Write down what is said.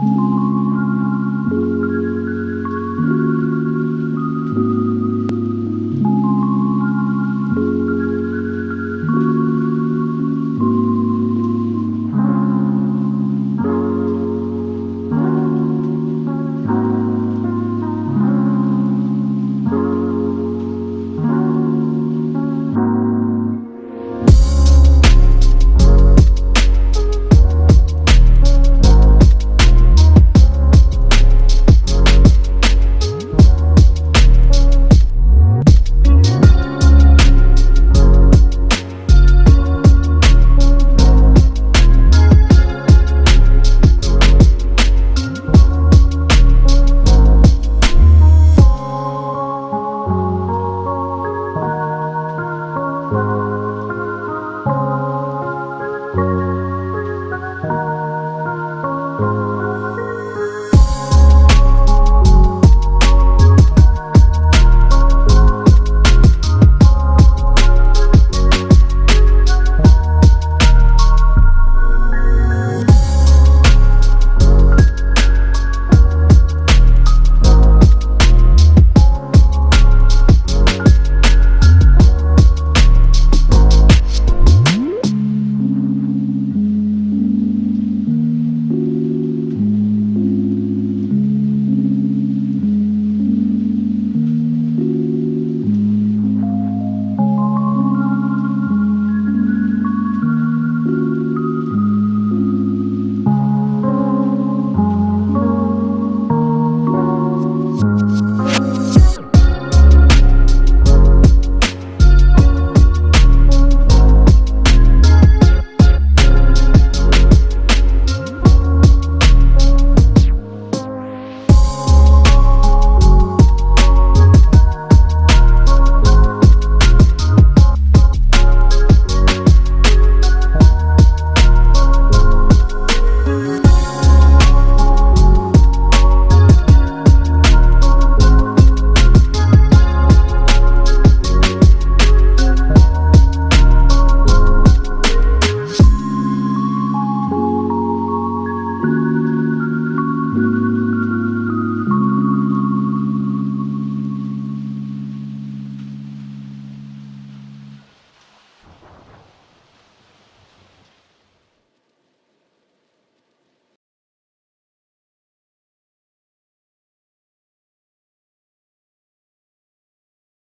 you